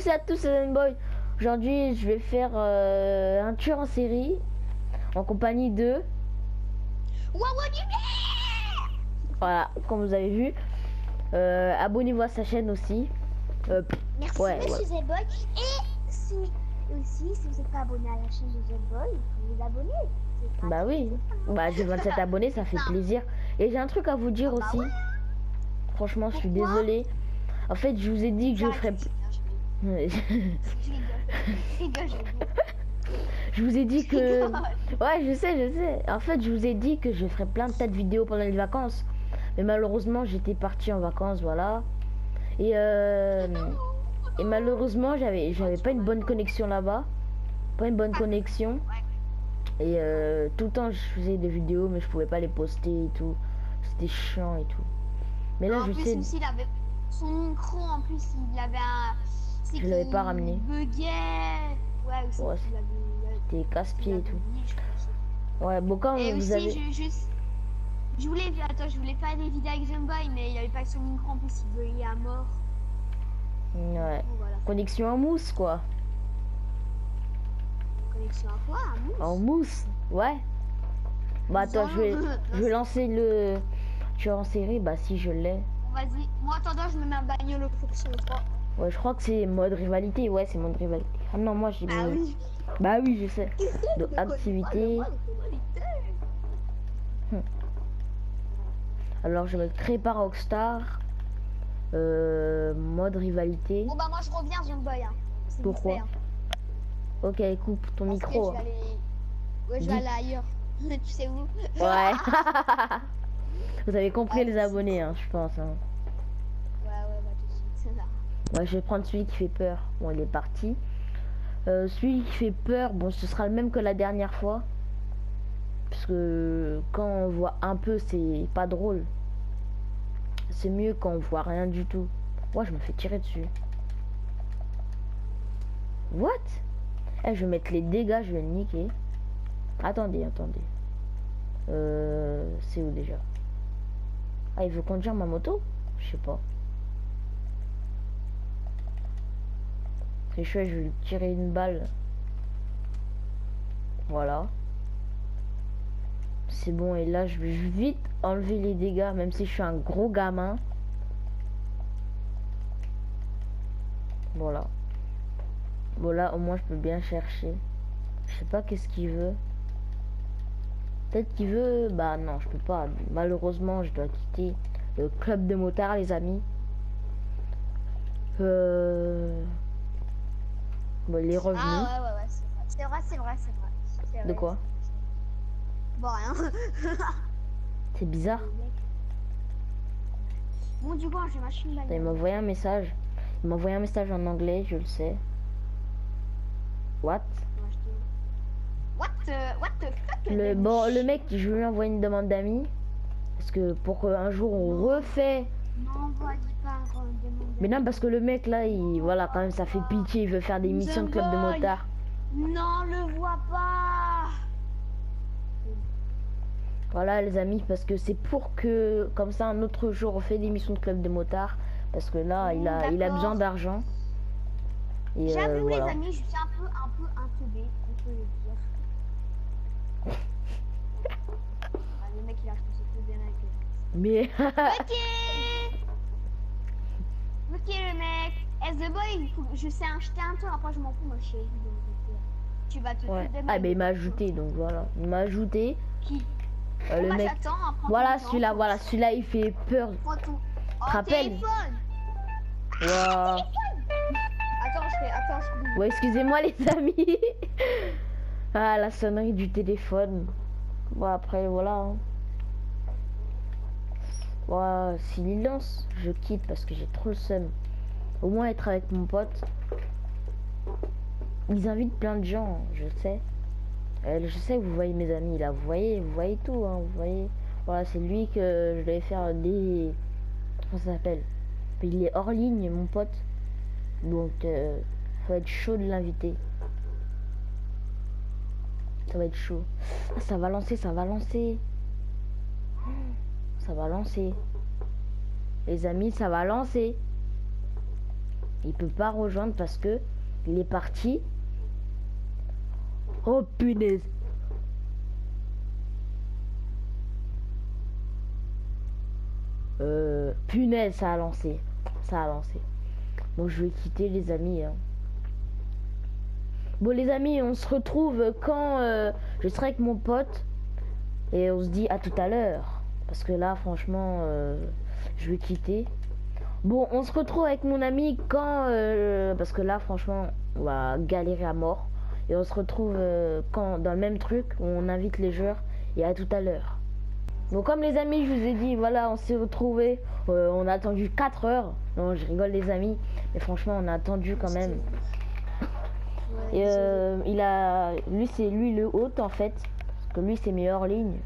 tous et à tous, c'est Boy. Aujourd'hui, je vais faire euh, un tueur en série en compagnie de. Voilà, comme vous avez vu. Euh, Abonnez-vous à sa chaîne aussi. Euh, Merci, ouais, monsieur Zeboy. Et si aussi, si vous n'êtes pas abonné à la chaîne de Zeboy, vous vous abonner. Bah oui. Bah j'ai 27 abonnés, ça fait plaisir. Et j'ai un truc à vous dire bah aussi. Franchement, je suis désolée. En fait, je vous ai dit que je ferais. je vous ai dit que. Ouais, je sais, je sais. En fait, je vous ai dit que je ferais plein de tas de vidéos pendant les vacances. Mais malheureusement, j'étais parti en vacances, voilà. Et euh... Et malheureusement, j'avais j'avais pas une bonne connexion là-bas. Pas une bonne connexion. Et euh, tout le temps, je faisais des vidéos, mais je pouvais pas les poster et tout. C'était chiant et tout. Mais là, je sais. Aussi, il avait son micro en plus, il avait un. Je l'avais pas ramené. Buguait. Ouais, aussi. Ouais, C'était casse-pied et tout. Ouais, bon, quand et vous aussi, avez. Je, juste... je voulais. Attends, je voulais pas des vidéos avec Boy mais il avait pas son micro en plus, il brillait à mort. Ouais. Connexion en mousse, quoi. Connexion en quoi? En mousse? En mousse, ouais. Bah attends, je vais, je vais lancer le... Tu es en série Bah si je l'ai. Vas-y, moi attendant, je me mets un bagnole au fonction 3. Ouais, je crois que c'est mode rivalité. Ouais, c'est mode rivalité. Ah non, moi j'ai Ah oui. Bah oui, je sais. De activité. Hum. Alors je me crée par Rockstar. Euh, mode rivalité. Bon bah moi je reviens Young Boy. Hein. Pourquoi hein. Ok, coupe ton micro. je vais aller... Ouais, je vais aller ailleurs. tu sais où? Ouais. Vous avez compris les abonnés, hein, je pense. Hein. Ouais, ouais, bah tout de suite, Ouais, je vais prendre celui qui fait peur. Bon, il est parti. Euh, celui qui fait peur, bon, ce sera le même que la dernière fois. Parce que quand on voit un peu, c'est pas drôle. C'est mieux quand on voit rien du tout. Moi, je me fais tirer dessus. What? Eh, je vais mettre les dégâts, je vais le niquer. Attendez, attendez. Euh, c'est où déjà? Ah, il veut conduire ma moto? Je sais pas. Chouette, je vais lui tirer une balle. Voilà. C'est bon, et là, je vais vite enlever les dégâts, même si je suis un gros gamin. Voilà. Voilà, au moins, je peux bien chercher. Je sais pas qu'est-ce qu'il veut. Peut-être qu'il veut... Bah non, je peux pas. Malheureusement, je dois quitter le club de motards, les amis. Euh... Bon, il est revenu. Ah ouais, ouais, ouais, c'est vrai, c'est vrai, c'est vrai. De quoi? Bon, rien. C'est bizarre. Bon, du coup, j'ai machine Il m'a envoyé un message. Il m'a envoyé un message en anglais, je le sais. What? What uh, What the fuck le, Bon, le mec, je lui envoie une demande d'amis. Parce que pour qu'un jour on refait. Non, pas Mais non, parce que le mec là, il, voilà, quand même, ça fait pitié. Il veut faire des missions de club de motard. Non, le vois pas. Voilà les amis, parce que c'est pour que, comme ça, un autre jour, on fait des missions de club de motards. Parce que là, il a, il a besoin d'argent. J'avoue euh, les amis, je suis un peu, un peu intubé, on peut le dire. ah, le mec, il a bien avec Mais... ok Ok le mec As the boy, je sais acheter un tour, après je m'en fous, ma chérie. Tu vas te ouais. Ah, mais il m'a ajouté, donc voilà. Il m'a ajouté. Qui euh, le mec. Voilà celui-là, voilà celui-là il fait peur. Tu oh, rappelles Wow. Attends, je fais. Attends, je... Ouais, excusez-moi les amis. ah, la sonnerie du téléphone. Bon, après, voilà. Hein. S'il lance, je quitte parce que j'ai trop le seum. Au moins être avec mon pote. Ils invitent plein de gens, je sais. Euh, je sais que vous voyez mes amis là, vous voyez, vous voyez tout, hein, vous voyez. Voilà, c'est lui que je vais faire des... Comment ça s'appelle? Il est hors ligne, mon pote. Donc, euh, ça va être chaud de l'inviter. Ça va être chaud. Ah, ça va lancer, ça va lancer. Ça va lancer. Les amis, ça va lancer. Il peut pas rejoindre parce que il est parti. Oh punaise. Euh, punaise, ça a lancé. Ça a lancé. Bon, je vais quitter les amis. Hein. Bon, les amis, on se retrouve quand euh, je serai avec mon pote. Et on se dit à tout à l'heure. Parce que là, franchement, euh, je vais quitter. Bon, on se retrouve avec mon ami quand... Euh, parce que là, franchement, on va galérer à mort. Et on se retrouve quand dans le même truc où on invite les joueurs. Et à tout à l'heure. Donc comme les amis, je vous ai dit, voilà, on s'est retrouvés. on a attendu 4 heures. Non, je rigole les amis. Mais franchement, on a attendu quand même. Et euh, il a, lui c'est lui le hôte en fait, parce que lui c'est meilleure ligne.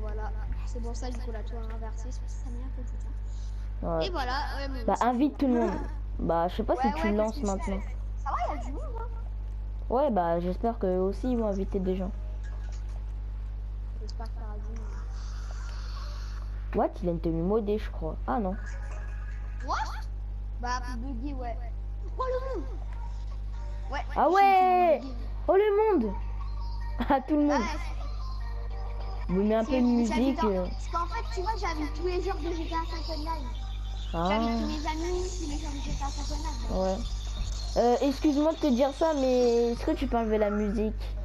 Voilà, c'est bon ça du coup la tour inversée, ça met un peu tout temps. Et voilà. Ouais, bah invite tout le monde. bah je sais pas si tu lances maintenant. Ça va, il y a du monde. Hein ouais bah j'espère que aussi ils vont inviter des gens. J'espère. What? Il a une tenue modée je crois. Ah non. What? Bah buggy ouais. Oh le monde Ouais. Ah ouais Oh le monde Ah tout le monde Vous mettez un peu de musique. Euh. Parce qu'en fait, tu vois, j'avais tous les jours de GTA 5 Online. Ah. J'avais tous mes amis, tous les jours de GTA 5 Online. Ouais. Euh, excuse-moi de te dire ça, mais est-ce que tu peux enlever la musique?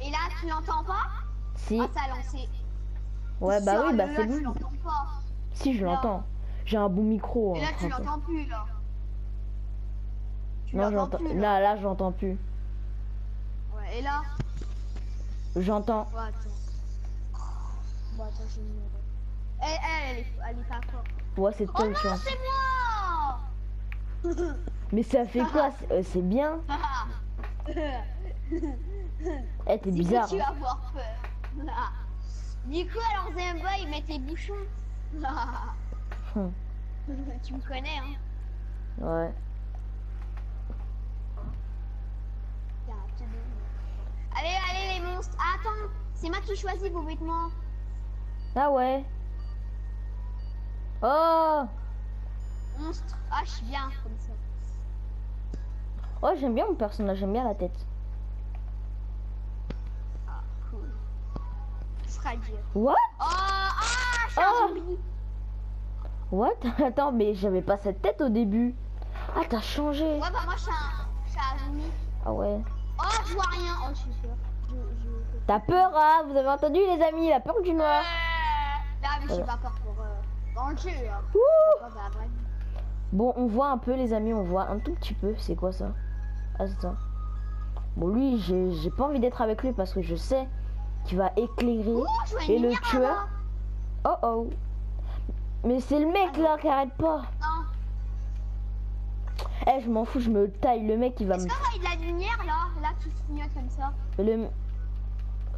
Et là, tu l'entends pas? Si. Ah, ça a lancé. Ouais, bah oui, bah c'est bon. Si, je l'entends. J'ai un bon micro. Et là, hein, tu l'entends plus, là non, j'entends. Là, là, j'entends plus. Ouais, et là? J'entends. Ouais. Bon, attends, j'ai une... Elle, elle, elle est, elle est pas forte. Ouais, c'est toi, oh non, c'est moi Mais ça fait quoi euh, C'est bien Eh, t'es bizarre. Tu vas avoir peur. du coup, alors Zemba, il met tes bouchons. Hum. tu me connais, hein Ouais. Allez, allez les monstres. Attends, c'est moi qui choisis vos vêtements. Ah ouais. Oh Monstre. Ah, je suis bien comme ça. Oh, j'aime bien mon personnage, j'aime bien la tête. Ah, cool. Fragile. What? Oh, ah, oh. zombie. What? Attends, mais j'avais pas cette tête au début. Ah, t'as changé. Ouais, bah moi, je suis un, zombie. Ah ouais. Oh, je vois rien. Oh, je suis peur. T'as peur, hein? Vous avez entendu, les amis? La peur du noir. Pas peur pour... Euh, dans le jeu, hein. Ouh bon, on voit un peu, les amis, on voit un tout petit peu. C'est quoi ça? Ah, c'est ça. Bon, lui, j'ai pas envie d'être avec lui parce que je sais qu'il va éclairer Ouh, et le tuer. Oh oh. Mais c'est le mec là qui arrête pas. Non. Eh, je m'en fous, je me taille. Le mec, il va me. Est-ce de la lumière là Là, qui clignote comme ça? Le.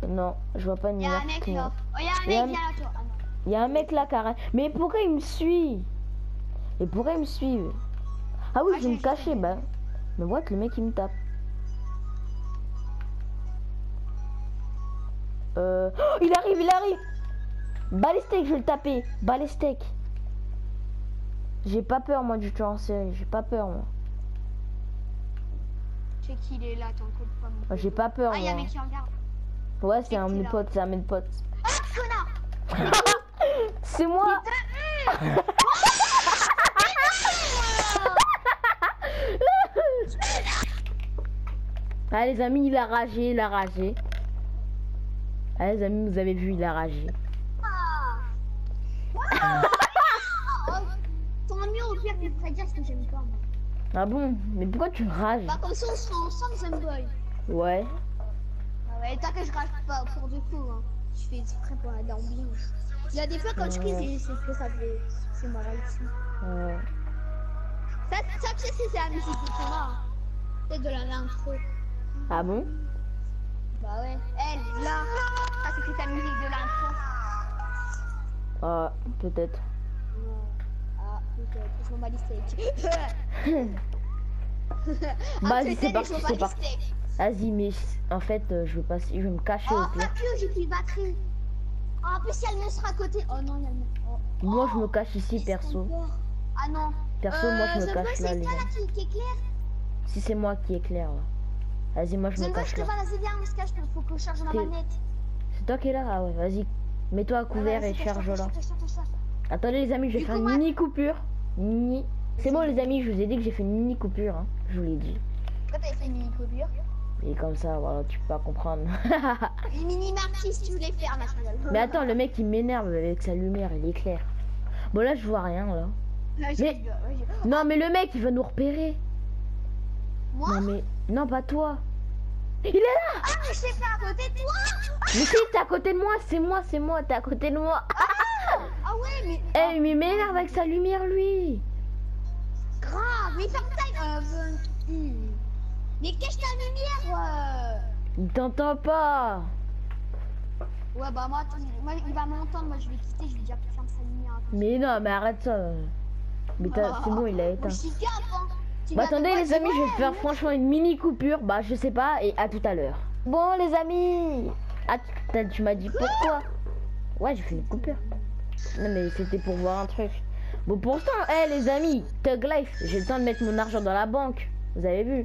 Non, je vois pas une lumière. Il y a un mec là. Oh, il y a un mec, là, toi. Ah, il y a un mec là, carré. Mais pourquoi il me suit? Et pourquoi il me suit? Ah oui, je vais me cacher, bah. Mais what, le mec, il me tape. Euh... Oh, il arrive, il arrive Balestek, je vais le taper. Balestek. J'ai pas peur, moi, du tueur en série. J'ai pas peur, moi. Je sais qu'il est là, t'en pas mon J'ai pas peur, Ah, il y a un mec qui regarde. Ouais, c'est un de mes potes, c'est un de mes potes. Ah, connard C'est moi Ah les amis, il a ragé, il a ragé. Ah les amis, vous avez vu, il a ragé. Ah. pire, dire ce que j'aime pas. Moi. Ah bon? Mais pourquoi tu rages? Bah comme ça on sera ensemble, Zumboy. Ouais. Ah ouais, t'as que je rage pas pour du coup. Hein. Je fais exprès pour la l'ambiance. Il y a des fois quand je crie, c'est que ça fait... C'est marrant ici. Ouais. Ça, ça tu sais, c'est la musique de Thomas. C'est de la l'intro. Ah bon? Bah ouais. Elle, là, ça c'est ta musique de l'intro. Ah, peut-être. Je m'en bats les steaks. Vas-y, c'est parti, c'est parti. Vas-y, mais en fait, euh, je veux pas, je vais me cacher oh, au pire. Oh, j'ai plus de batterie. Oh, en plus, il y a le monstre à côté. Oh non, il y a le monstre. Oh. Moi, je me cache ici, perso. Ah non, Perso, moi je Euh, me cache là, les gars. qui, qui éclaire Si c'est moi qui éclaire là. Vas-y, moi je me cache je te vois, vas-y, viens, on se cache, faut que je charge ma manette. C'est toi qui es là? Ah ouais, vas-y. Mets-toi à couvert Ouais, et charge là. Attendez les amis, je vais faire une mini coupure. Mini. C'est bon les amis, je vous ai dit que j'ai fait une mini coupure, hein. je vous l'ai dit. Pourquoi t'avais fait une mini coupure Et comme ça, voilà, tu peux pas comprendre. Une mini si tu faire. Mais attends, le mec il m'énerve avec sa lumière, il éclaire. Bon là je vois rien là. Mais- Non mais le mec il va nous repérer. Moi Non mais non pas toi. Il est là. Ah, mais je sais pas à côté de toi Mais si t'es à côté de moi, c'est moi, c'est moi, t'es à côté de moi. Ah ouais, mais... Eh mais il m'énerve avec sa lumière lui. Grave, mais. Euh, hmm. Mais cache ta lumière, ouais Il t'entend pas. Ouais, bah moi, tu- moi, il va m'entendre, moi je vais quitter, je vais dire ferme sa lumière. Mais non mais arrête ça. Mais t'as- c'est bon il a éteint. Hein Bah attendez les amis, je vais faire franchement une mini coupure. Bah je sais pas et à tout à l'heure. Bon les amis. Ah tu m'as dit pourquoi Ouais j'ai fait une coupure. Non mais c'était pour voir un truc. Bon pourtant, eh les amis, Tug Life, j'ai le temps de mettre mon argent dans la banque. Vous avez vu?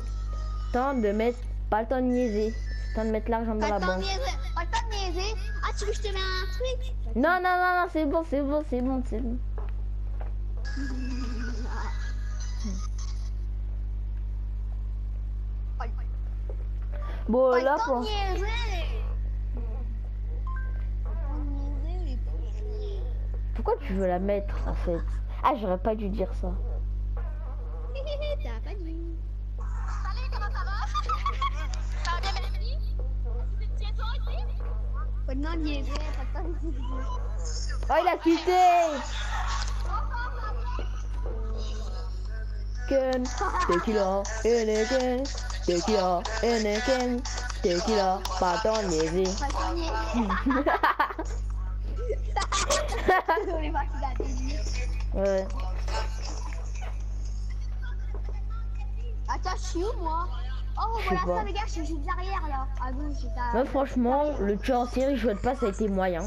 Temps de mettre, pas le temps de niaiser. Temps de mettre l'argent dans la banque. niaiser, pas le temps de niaiser. Ah, tu veux que je te mette un truc? Non non non non c'est bon c'est bon c'est bon c'est bon. Bon Pas là pour. Pourquoi tu veux la mettre en fait? Ah j'aurais pas dû dire ça. Pas. Tequila, pas tant niaiser. Pas de temps de niaiser. On est parti d'un début. Ouais. Attends, je suis où moi Oh, voilà pas. ça, les gars, je suis juste derrière là. À gauche, j'étais à. Moi franchement, le tueur en série, je pas, ça a été moyen.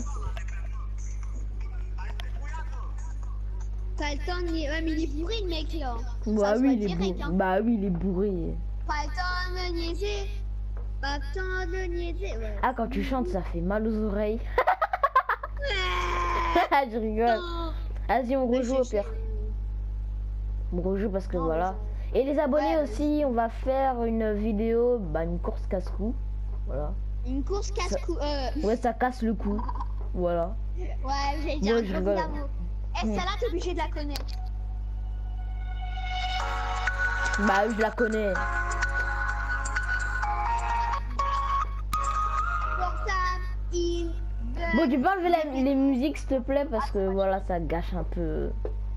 Pas le temps de. Ouais, mais il est bourré le mec là. Bah Ça oui, il est bourré. hein. Bah oui, il est bourré. Pas le temps de niaiser. Pas le temps de niaiser. Ouais. Ah quand tu chantes, ça fait mal aux oreilles. je rigole. Vas-y, on rejoue au pire. On rejoue parce que Non, voilà. mais Et les abonnés Ouais, aussi, on va faire une vidéo, bah une course casse-cou. Voilà. Une course casse-cou. Euh... Ouais, ça casse le cou. Voilà. Ouais, dire Ouais, un gros. Eh, celle-là, t'es obligé de la connaître. Bah je la connais. Bon, tu peux enlever les musiques, s'il te plaît, parce que voilà, ça gâche un peu.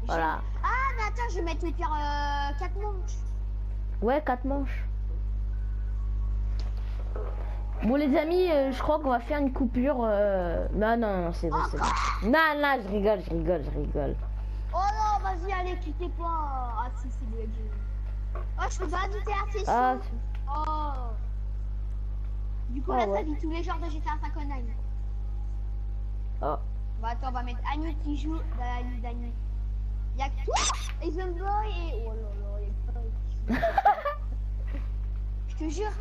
Voilà. Je vais mettre au pire 4 manches. Ouais, quatre manches. Bon, les amis, euh, je crois qu'on va faire une coupure. euh, Non, non, non, c'est bon, c'est bon. Non, non, je rigole, je rigole, je rigole. Oh non, vas-y, allez, quittez pas. Ah, si, c'est le jeu. Oh, je peux pas ajouter à tes Ah. Oh. Du coup, Ah, là, ouais. ça dit tous les genres de GTA 5 online. oh. Bah, attends, on va mettre Annie qui joue dans la liste d'Annie. Toi, et The Boy et. Oh là là, y'a pas qui joue. Je te jure.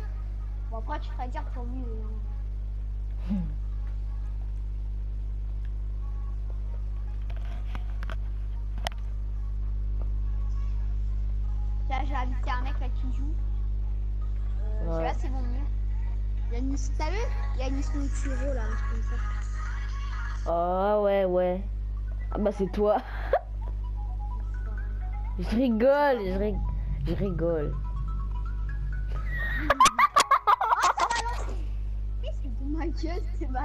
Bon, après, tu feras dire pour mieux. hein. Là, j'ai invité un mec là qui joue. Euh, Ouais. Celui-là, c'est bon mieux. Il y a une T'as vu Il y a une Tiro là, un truc comme ça. Oh, ouais, ouais. Ah, bah, c'est toi. je rigole, je, rig- je rigole. Ma gueule, C'est.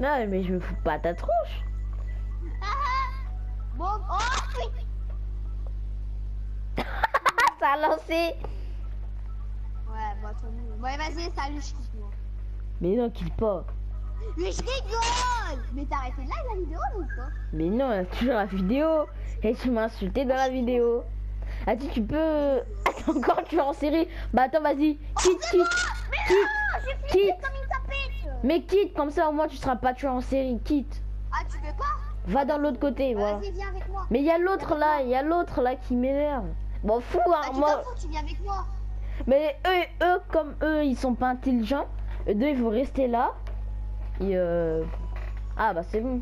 Non, mais je me fous pas ta tronche. Bon, oh oui ça a lancé. Ouais, bon, mieux. Ouais, vas-y, salut, je quitte moi. Mais non, quitte pas. Mais je rigole Mais t'as arrêté de live la vidéo ou pas Mais non, il y a toujours la vidéo. Et tu m'as insulté dans la vidéo. Ah, tu, tu peux. Attends, encore tu es en série. Bah, attends, vas-y. Quitte, quitte. Quitte. Quitte. flippé comme une tapette Mais quitte, comme ça au moins tu seras pas tué en série. Quitte. Ah, tu veux pas Va dans l'autre côté, voilà. Vas-y, viens avec moi. Mais il y a l'autre là, il y a l'autre là qui m'énerve. Bon, fou, hein, Ah, tu moi. fous, tu viens avec moi. Mais eux, eux, comme eux, ils sont pas intelligents. Eux deux, ils vont rester là. Et euh... Ah bah c'est bon.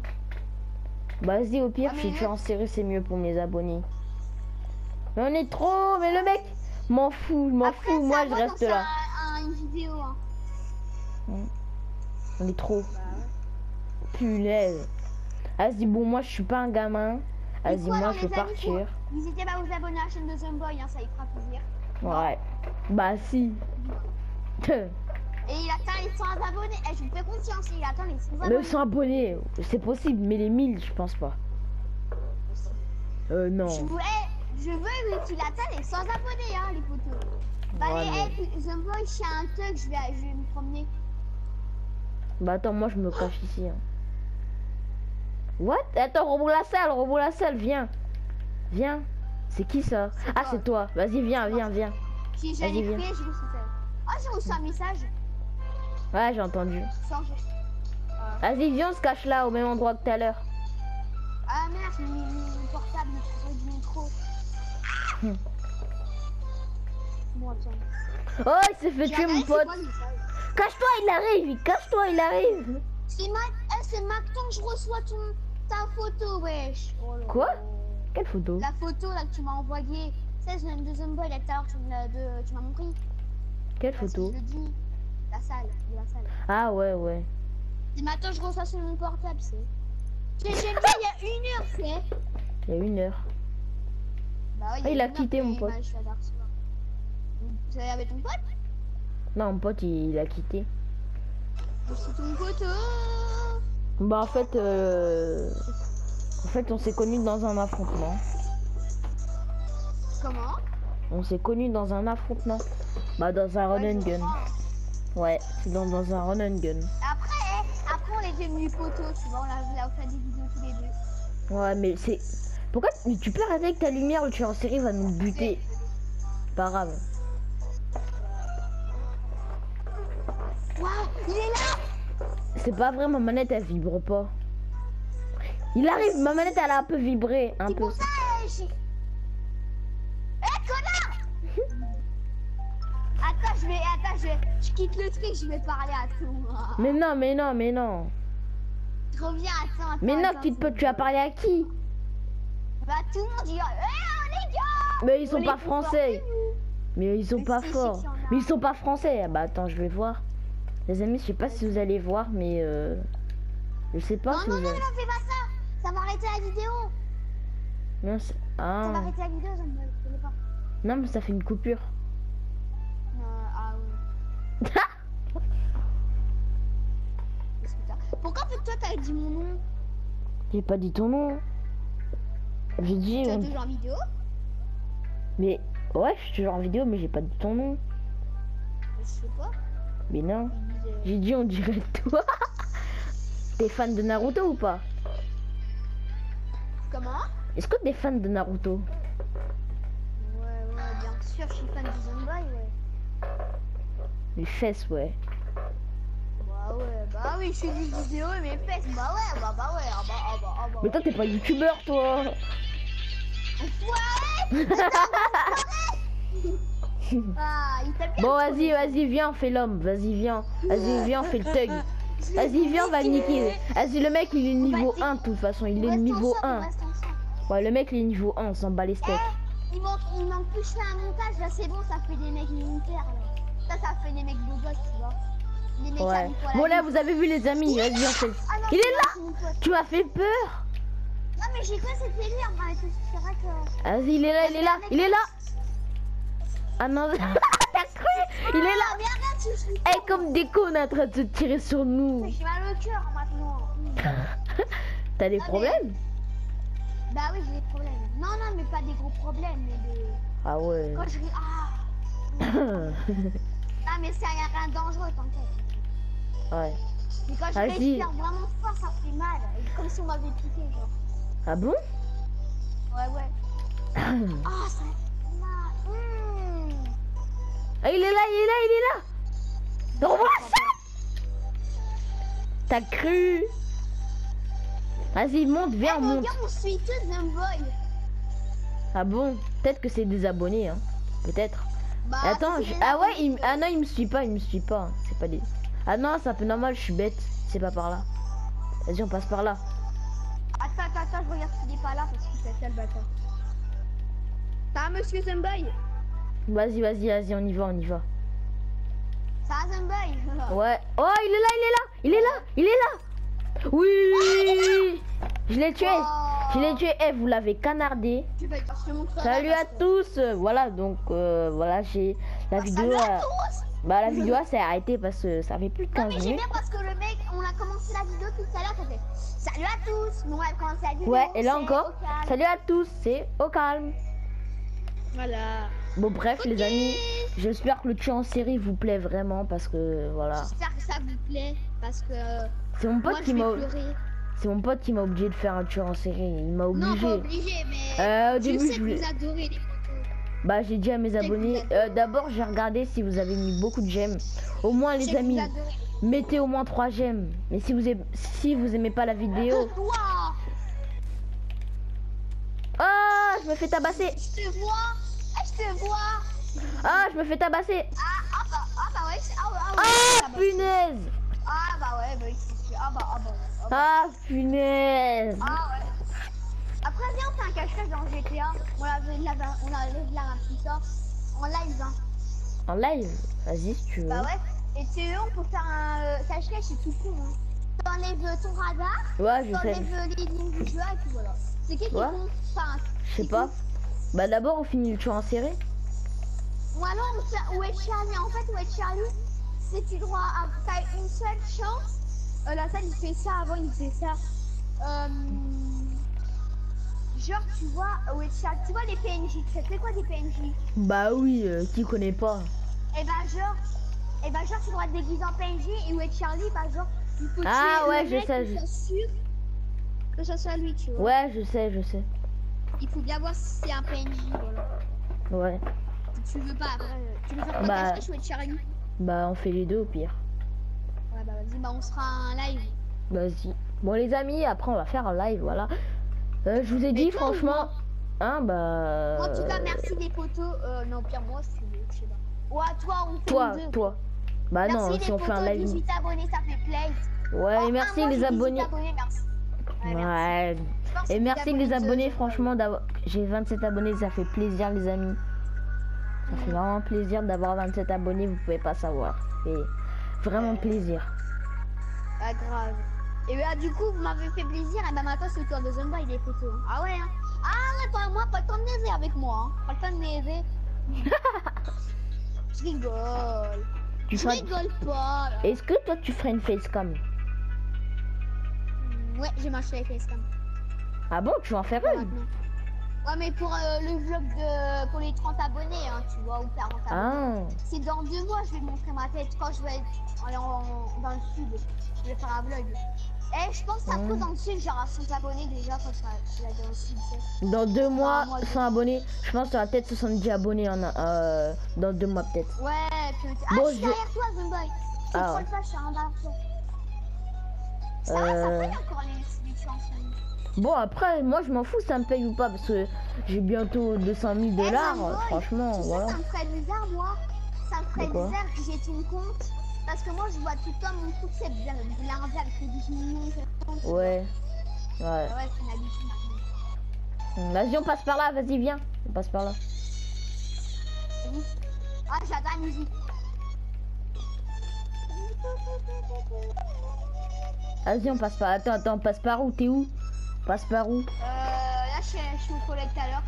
Bah, Vas-y, au pire, Ah, si tu es en série, c'est mieux pour mes abonnés. Mais on est trop, mais le mec, m'en fous, m'en fous, moi je reste là. faire un- un- une vidéo. Hein. On est trop. Bah, Punaise. Vas-y, bon, moi je suis pas un gamin. Mais Vas-y, moi je veux partir. N'hésitez pas à vous abonner à la chaîne de Zumboy, hein, ça y fera plaisir. Ouais. Bah si. Et il atteint les 100 abonnés. Eh, je vous fais confiance, il atteint les 100 Le abonnés. 100 abonnés, c'est possible, mais les 1000, je pense pas. Euh, non. Je, vous- eh, je veux qu'il atteigne les 100 abonnés, hein, les potos. Bah, allez, eh, Zumboy, je suis un thug, je vais, je vais me promener. Bah attends, moi je me cache ici. hein. What? Attends, robot la salle, robot la salle, viens. Viens. C'est qui ça? Ah, c'est toi. Vas-y, viens, viens, viens. Si j'allais crier, je ça. Ah, j'ai reçu un message. Ouais, j'ai entendu. Vas-y, viens, on se cache là, au même endroit que tout à l'heure. ah merde, j'ai mis mon portable du métro. Hmm. Tiens. Oh, il s'est fait tuer, mon pote. Cache-toi, il arrive, il- cache-toi, il arrive. C'est ma... eh, c'est maintenant que je reçois ton... ta photo, wesh. Oh là Quoi. Quelle photo La photo là que tu m'as envoyée. C'est ce de Zumboy là tout à l'heure, tu tu m'as montré. Quelle photo Je le dis. La salle, de la salle. Ah ouais, ouais. Et maintenant je reçois sur mon portable, c'est. J'ai il y a une heure, c'est. Il y a une heure. Bah ouais, Ah, il a heure quitté, mon il pote. C'est avec ton pote? Non, mon pote, il, il a quitté. C'est ton pote. Bah en fait, euh... en fait, on s'est connus dans un affrontement. Comment? On s'est connus dans un affrontement. Bah dans un run Ouais, and je gun. comprends. Ouais, c'est dans, dans un run and gun. Après, eh, après on est devenus potos, tu vois, on a, on a fait des vidéos tous les deux. Ouais, mais c'est... Pourquoi mais tu peux arrêter avec ta lumière, le tueur en série va nous buter. Pas grave. Waouh, il est là C'est pas vrai, ma manette elle vibre pas. Il arrive, ma manette elle a un peu vibré, un peu. pour ça, je, quitte le truc, je vais parler à tout. moi. Mais non, mais non, mais non. Reviens, attends, attends. Mais non, attends, tu, as parlé à qui? Bah, tout le monde dit. Eh, oh, les gars Mais ils sont On pas français. Mais ils sont Mais pas si, forts. Mais ils sont pas français. Ah Bah attends, je vais voir. Les amis, je sais pas si vous allez voir, mais euh... je sais pas Non, si non, vous non, non, fais pas ça Ça va arrêter la vidéo Non, c'est- Ça va ah. arrêter la vidéo, je pas. non, mais ça fait une coupure. Pourquoi toi t'as dit mon nom J'ai pas dit ton nom. J'ai dit. Tu as toujours en vidéo Mais ouais, je suis toujours en vidéo, mais j'ai pas dit ton nom. Je sais pas. Mais non. Euh, J'ai dit on dirait toi. T'es fan de Naruto ou pas? Comment? Est-ce que t'es fan de Naruto? Ouais, ouais, bien sûr, je suis fan du Zomboy, ouais. Les fesses, ouais. Bah ouais, bah oui, je suis des vidéos et mes fesses. Bah ouais, bah bah ouais, ah bah ah bah ah bah. Mais toi, t'es pas youtubeur, toi. Ouais Ah, il Bon, vas-y, vas-y, viens, on fait l'homme. Vas-y, viens. Vas-y, viens, on fait le thug. Vas-y, viens, va niquer. Vas-y, le mec, il est niveau 1 de toute façon. Il est niveau ensemble, on 1. reste ensemble. Ouais, le mec, il est niveau 1, on s'en bat les steaks. Eh, il manque, il manque plus fais un montage, là c'est bon, ça fait des mecs militaires là. Ça, ça fait des mecs gosses, tu vois. Des mecs Ouais. Bon, là, vous avez vu, les amis. Ah non, Il est là moi, c'est mon pote. Tu m'as fait peur. Non mais j'ai quoi cette délire bah, c'est- vrai que... Vas-y, il est là, il est là, il est là. Ah non, t'as cru Il est là. Ah, Eh, comme des cons, on est en train de se tirer sur nous. J'ai mal au cœur maintenant. T'as des Ah, problèmes Bah oui, j'ai des problèmes. Non, non, mais pas des gros problèmes, mais des... Ah ouais. Quand je ris... Ah Non mais c'est rien, rien de dangereux, t'inquiète. ouais. Mais quand je respire vraiment fort, ça fait mal. Comme si on m'avait piqué, genre. Ah bon? Ouais, ouais. Ah, ça fait mal. Hmm. Ah, il est là, il est là, il est là. Revois ça T'as cru? Vas-y, monte, viens, Eh, monte. regarde, on suit tous Zumboy. Ah bon? Peut-être que c'est des abonnés, hein. Peut-être. Bah, Attends, c'est je- ah ouais, il... ah non, il me suit pas, il me suit pas. C'est pas des. Ah non, c'est un peu normal, je suis bête. C'est pas par là. Vas-y, on passe par là. Attends, attends, attends, je regarde s'il est pas là parce qu'il fait ça le bâtard. Ça va, monsieur Zumboy Vas-y, vas-y, vas-y, on y va, on y va. Ça Zumboy Ouais. Oh, il est là, il est là, il est là, il est là. Oui. Je l'ai tué. Je l'ai tué. Eh, vous l'avez canardé. Salut à tous. Euh, Voilà, donc euh, voilà, j'ai la vidéo. Salut à tous Bah la vidéo s'est arrêtée parce que ça fait plus de Non 15 mais j'aime minutes. bien parce que le mec, on a commencé la vidéo tout à l'heure, Salut à tous Nous on a commencé la vidéo Ouais, et là encore, salut à tous, c'est au calme. Voilà Bon bref les amis, j'espère que le tueur en série vous plaît vraiment parce que voilà. J'espère que ça vous plaît parce que C'est mon pote moi qui m'a. C'est mon pote qui m'a obligé de faire un tueur en série, il m'a Non, obligé. pas obligé, mais Euh, au je début sais je que vous adorez les photos. bah j'ai dit à mes abonnés euh, d'abord j'ai regardé si vous avez mis beaucoup de j'aime. Au moins les amis, mettez au moins 3 j'aime. Mais si vous aimez si vous aimez pas la vidéo, Toi ah, je me fais tabasser. Je te vois Ah, je te vois Ah, je me fais tabasser. Ah, ah bah, ah bah ouais, ah, ah, ouais, Ah, punaise. ah bah ouais, bah. Ah bah, ah bah, ouais, ah bah. Ah, punaise. Ah ouais. Après, viens, on fait un cache-cache dans GTA. On avait de la, on avait de la ça. En live, hein. En live? Vas-y si tu veux. Bah ouais. Et tu veux, on peut faire un euh, cache-cache, c'est tout court. Hein. T'enlèves ton radar, Ouais, je sais. t'enlèves les lignes du jeu, et puis voilà. C'est qui qui Ouais. compte? Enfin, Je sais pas. Bah d'abord on finit le tueur en série. Ou alors, on fait- est Charlie? En fait, est Charlie? C'est tu droit à. T'as une seule chance? Euh, la salle, il fait ça avant, il fait ça. Euh, genre, tu vois, Charlie Tu vois les PNJ Tu sais quoi des PNJ Bah oui, euh, qui connaît pas Et bah, genre. Et bah, genre, tu dois te déguiser en PNJ. Et où est Charlie Bah, genre, il faut Ah, tuer ouais, le je mec sais, je- sûr que ça soit lui, tu vois. Ouais, je sais, je sais. Il faut bien voir si c'est un PNJ, voilà. Ouais. Tu veux pas, après, euh, tu veux faire quoi? Bah. ou Charlie Bah on fait les deux au pire. Ouais, bah, vas-y, bah, on sera un live. Vas-y. Bon les amis, après on va faire un live, voilà. Euh, je vous ai dit toi franchement. Hein bah. En tout cas, euh, merci les potos. Euh, non, pire moi, je sais pas. Ouais, toi, on fait Toi, deux. toi. Bah Merci non, les si on fait un live. 18 abonnés, ça fait plaisir. Ouais, Oh, et ah, merci moi, les j'ai 18 abonnés. abonnés, merci. Ouais. Ouais. Et merci les abonnés, de- franchement, d'avoir. J'ai 27 abonnés, ça fait plaisir, les amis. Ça fait vraiment plaisir d'avoir 27 abonnés, vous pouvez pas savoir. Et vraiment plaisir. Ah, grave. Et bah, du coup, vous m'avez fait plaisir. Et bah, maintenant, c'est le tour de Zumba, il est hein. Ah ouais, hein. Ah ouais, pas moi, pas le temps de niaiser avec moi. Hein. Pas le temps de niaiser. je rigole. Tu Je rigole pas. là. Est-ce que toi tu ferais une facecam? Ouais, j'ai marché avec les scams. Ah bon, tu vas en faire une? Ouais, mais pour euh, le vlog de pour les 30 abonnés, hein, tu vois, ou 40 abonnés. Ah, C'est dans deux mois, je vais montrer ma tête quand je vais être aller en- dans le sud. Je vais faire un vlog. Eh, je pense qu'après Mm. dans le sud, j'aurai 100 abonnés déjà quand je vais dans le sud. tu dans deux mois, moi, je- 100 abonnés. Je pense que tu peut-être 70 abonnés en, euh, dans deux mois peut-être. Ouais, puis Ah, Bon, je suis derrière toi, Zumboy. C'est Ah trop le flash, je suis en derrière toi. Ça, va, ça paye encore les, les tueurs en série. Bon après, moi je m'en fous ça me paye ou pas parce que j'ai bientôt 200 000 Eh, dollars. Franchement, Tu sais, voilà. ça me ferait bizarre, moi. Ça me ferait De bizarre que j'ai une compte. Parce que moi, je vois tout le temps mon truc, c'est 10 millions. c'est bon, tu vois. Ouais. Ouais. Ouais, c'est maintenant. Vas-y, on passe par là, vas-y, viens. On passe par là. Ah, j'adore la musique. Vas-y, on passe par Attends, attends, on passe par où? T'es où? On passe par où? Euh, là, je suis, je suis au collège tout à l'heure.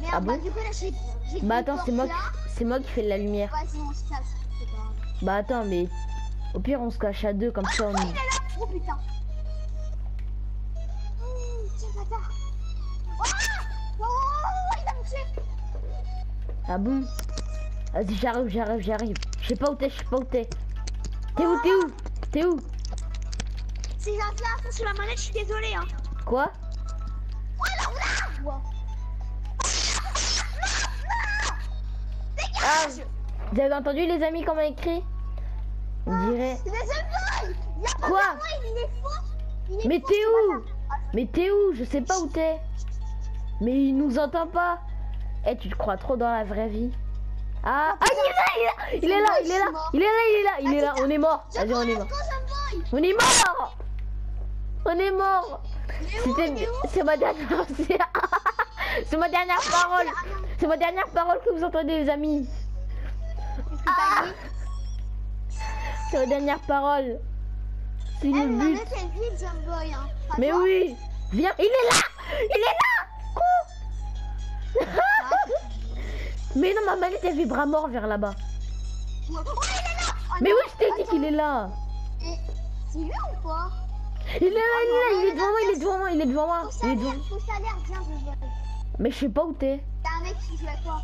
Merde, Ah bah, bon du coup, là, j'ai. Bah attends, c'est moi, qui- c'est moi qui fais de la lumière. Vas-y, on se casse. Bah attends, mais au pire on se cache à deux comme ça on. Oh, il est là Oh putain Mmh, Oh Oh, oh, il tuer Ah bon? Vas-y, j'arrive, j'arrive, j'arrive. Je sais pas où t'es, je sais pas où t'es. T'es où, t'es où? T'es où? J'ai un flash sur la manette, je suis désolé, hein Quoi? Oh là, là. Ah, vous avez entendu les amis comment écrit? On dirait. Il pas Quoi? il Il Mais t'es où? Ah, Mais t'es où? Je sais pas où t'es. Mais il nous entend pas. Eh, tu te crois trop dans la vraie vie. Ah, ah, il est là, il est là, il est là, il est là, il est là, il est là, il est là, on est mort. Vas-y, on est mort. On est mort On est mort. C'est ma dernière... C'est ma dernière parole. C'est ma dernière parole que vous entendez les amis. Dit C'est ma dernière parole. C'est Eh, le but. hein. Mais oui. Viens Il est là. Il est là. Mais non, ma manette elle vibre à mort vers là-bas. Oh, Oh, Mais oui, je t'ai dit qu'il est là. C'est lui ou pas? Il est là, il est là, il est devant moi, il est devant moi, il est devant moi viens. Mais je sais pas où t'es. T'as un mec qui joue à toi.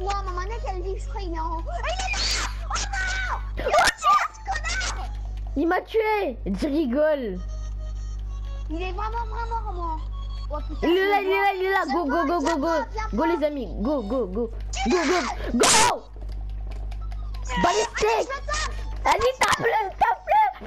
Moi, ma manette, elle dit, je crois, il est en haut. Oh, il est là! Oh non! Il m'a tué, ce connard! Il m'a tué! Tu rigoles Il est vraiment, vraiment mort. Oh, putain, Il est je là, il est là, il est là. Go, go, go, go, go. Go les amis. Go, go, go. Go, go. Go. Balistique Allez, tape-le, tape-le Oui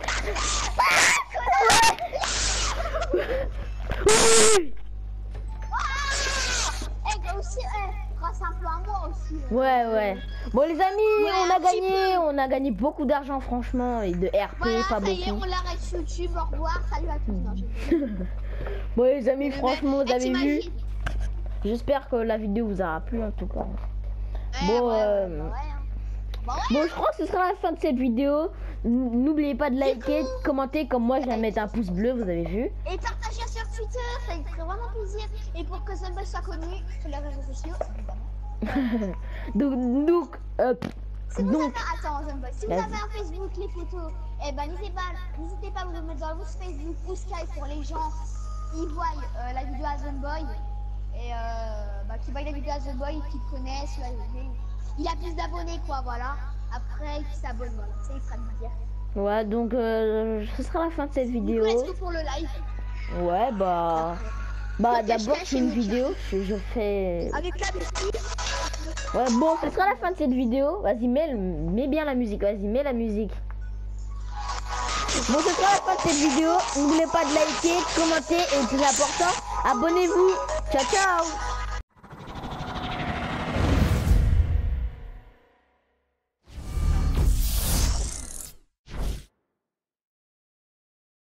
Eh, gars, aussi, eh, grâce un peu à moi aussi. euh. Ouais, ouais. Bon, les amis, Ouais, on a gagné, on a gagné beaucoup d'argent, franchement, et de RP, Voilà, pas ça y est, beaucoup. on l'arrête sur YouTube. Au revoir, salut à tous. Non, Bon, les amis, franchement, vous Eh, avez vu. J'espère que la vidéo vous aura plu, en tout cas. Eh, Bon, ouais, euh, bah hein. Bah. Bon, je crois que ce sera la fin de cette vidéo. N'oubliez pas de liker, de commenter, comme moi, je vais mettre un pouce bleu, vous avez vu. Et partagez sur Twitter, ça me ferait vraiment plaisir. Et pour que Zumba soit connu sur les réseaux sociaux, évidemment. Donc, donc, euh, Si vous donc, avez, attends, Zumba, si vous avez un Facebook, les photos, eh ben n'hésitez pas, n'hésitez pas à vous le mettre dans votre Facebook ou Skype pour les gens qui voient euh, la vidéo à Zumboy et euh, bah, qui voient la vidéo à Zumboy, qui le connaissent. il a plus d'abonnés, quoi, voilà. Après, qui s'abonne, voilà. Ça, il fera plaisir. ouais, donc, euh, ce sera la fin de cette Du vidéo. pour le live? Ouais, bah, bah, d'abord, c'est une vidéo, je, je fais. Avec la musique? Ouais, bon, ce sera la fin de cette vidéo. Vas-y, mets, mets bien la musique. Vas-y, mets la musique. Bon, ce sera la fin de cette vidéo. N'oubliez pas de liker, commenter et le plus important, abonnez-vous. Ciao, ciao